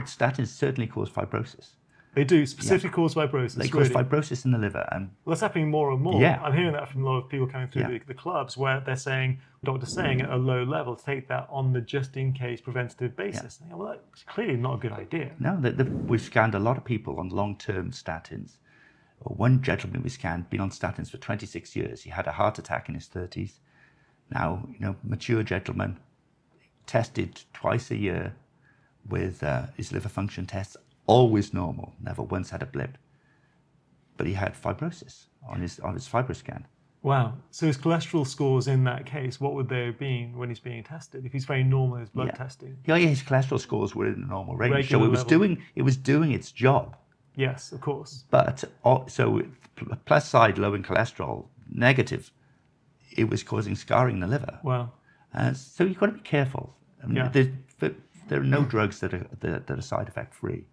that statins certainly cause fibrosis. They do specifically cause fibrosis. They cause really. fibrosis in the liver, and Well, that's happening more and more. Yeah. I'm hearing that from a lot of people coming through Yeah. the, the clubs where they're saying, doctors saying at a low level, take that on the just in case preventative basis. And, well, that's clearly not a good idea. no, the, the, we've scanned a lot of people on long-term statins. One gentleman we scanned been on statins for 26 years. He had a heart attack in his 30s. Now, you know, mature gentleman, tested twice a year with uh, his liver function tests, always normal, never once had a blip. But he had fibrosis on his on his fibroscan. Wow. So his cholesterol scores in that case, what would they have been when he's being tested? If he's very normal in his blood Yeah. testing. Yeah, yeah, his cholesterol scores were in the normal range, Regular so it was level. doing it was doing its job. Yes, of course. But uh, so plus side low in cholesterol, negative, it was causing scarring in the liver. Wow. Uh, so you've got to be careful. I mean, Yeah. There are no hmm. drugs that are that, that are side effect free.